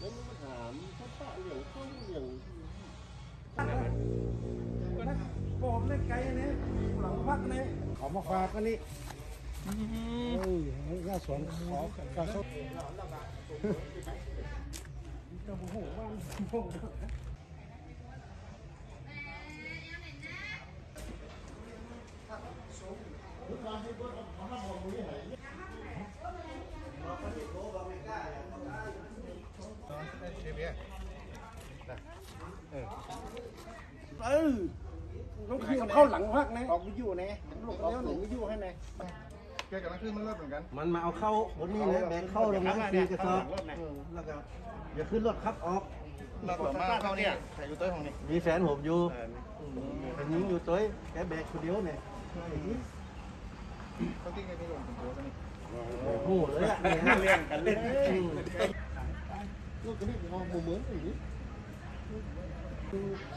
อย่างผมเล่นไกลนี่หลังพักนี่ขอมาฝากกันนี่เฮ้ยหน้าสวนขอการชดจะโมโหว่าโมโหเออ ลูกกับเข้าหลังพักนะออกวิทยุนะลูกแล้วหนึ่งวิทยุให้ไหนแกกำลังขึ้นมันเริ่มเหมือนกัน มันมาเอาเข้าบนนี้เลยแบกเข้าลงมาสี่กระสอบเออแล้วก็อย่าขึ้นรถครับออกเราต่อมาเขาเนี่ยใส่อยู่เต้ยของนี่มีแฟนผมอยู่เป็นยิงอยู่ตัวแกแบกคนเดียวเนี่ยเขาติ้งไอ้นี่ลงถึงตัวกันนี่โอ้โหเลยอะเนี่ยเลี้ยงกันเลย ลูกกันนี่มองเหมือนอย่างนี้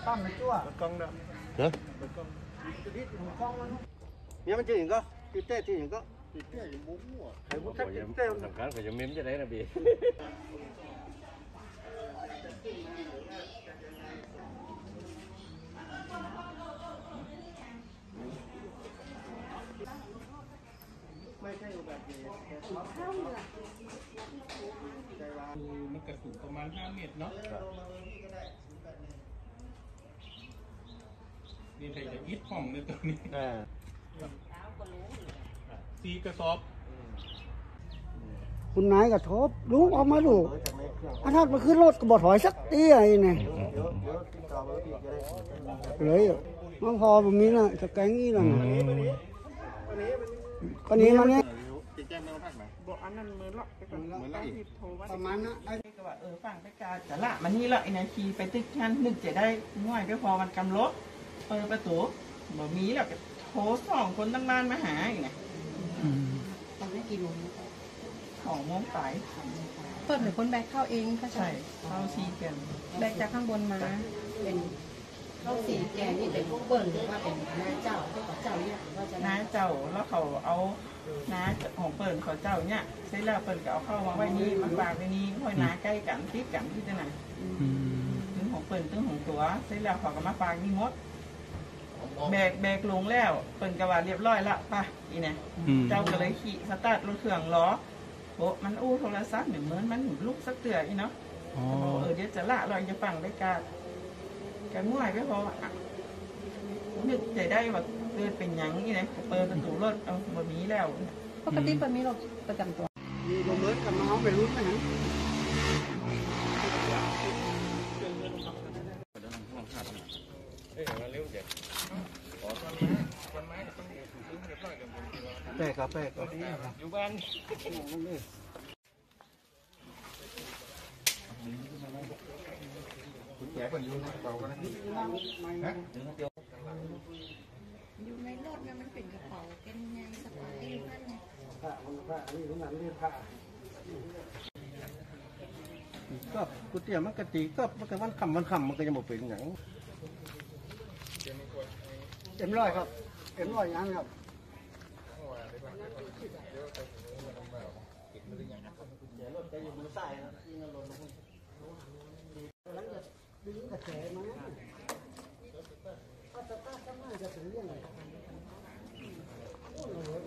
ตั้มในตัว กล้องเด้อ เฮ้ยเนี่ยมันจะอย่างก็ติดเต้ที่อย่างก็ ติดแก่ยังมุ้งอะ ไข่พวกทักติดเต้ สำคัญก็จะมิ้มจะได้นะบี ไม่ ใช่อุบัติเหตุมันกระสุนประมาณ 5 เมตรเนาะนี่ใส่จะอิดห้องในตัวนี้อ่าสีกระสอบ คุณนายก็ทบลุงออกมาลูกอาทัดมาขึ้นรถก็บ่ถอยสักเตี้ยไอ้นี่เดี๋ยวเดี๋ยวติดต่อเบอร์พี่จะได้เลยมันพอแบบนี้นะจะแกงนี่นะก็นี้มันเนี่ย ติดแก้มไม่ต้องพักไหมบอกอันนั้นมือละไปก่อนเหมือนละอีกหยิบโทรว่า ประมาณนั้นไอ้ก็ว่าเออฟังไปกาจะละมันนี่ละไอ้นาทีไปตึกชั้นนึกจะได้ง่ายก็พอมันกำรถเปิดประตูบ่มีแล้วก็โทรสองคนตั้งนานมาหาอีกนะตอนนี้กี่โมงของโมงไปเปิดหรือคนแบกเข้าเองก็ใช่เข้าซีกันแบกจากข้างบนมา เป็น เข้าสีแกงนี่เป็นพวกเบิ้ลหรือว่าเป็นนายเจ้าเจ้ากับเจ้าเนี่ยว่าจะน้าเจ้าแล้วเขาเอาน้าของเปิ่นเขาเจ้าเนี่ยเสร็จแล้วเปิ่นก็เอาเข้ามาไว้นี่มาฝากไว้นี่ค่อยน้าใกล้กันติดกันที่จะไหนถึงของเปิ่นถึงของตัวเสร็จแล้วเขาก็มาฝากนี่หมดแบกแบกลงแล้วเปิ่นกระว่าเรียบร้อยละป่ะอีเนี่ยเจ้าก็เลยขี่สตาร์ทรถเครื่องล้อโอ้มันอู้โทรศัพท์เหมือนเหมือนมันหนุลุกสักเตืออีเนาะบอกเออเดี๋ยวจะละเราจะฟังได้การ การง่วยไม่พออะนึกใจได้ว่าเกิดเป็นหยังอีเนี่ยเปิดประตูรถเอาบะมีแล้วปกติเปิดมีรถประจำตัว มีบ่เหมือนกับน้องไปรุ่นนะฮะเอ้ยมาเร็วเดี๋ยวแป้กับแป้กับอยู่บ้าน คุณแก่คนอยู่เบากันนะฮะอยู่ในรถนี่ยมันเป็นกระเป๋าเป็นไงสปาร์ตี้นั่นไงผ้ามันผ้านี่ของนั้นเรียกผ้าก็กูเตี้ยมันกะตีก็มันก็วันคำวันคำมันก็จะมาเป็นอย่างเอ็มร้อยครับเอ็มร้อยยังครับเดี๋ยวรถจะอยู่มือซ้ายนะยิงกันล่นลง ซื้อกระแสมาอัตตาสมาจะเป็นเรื่องอะไร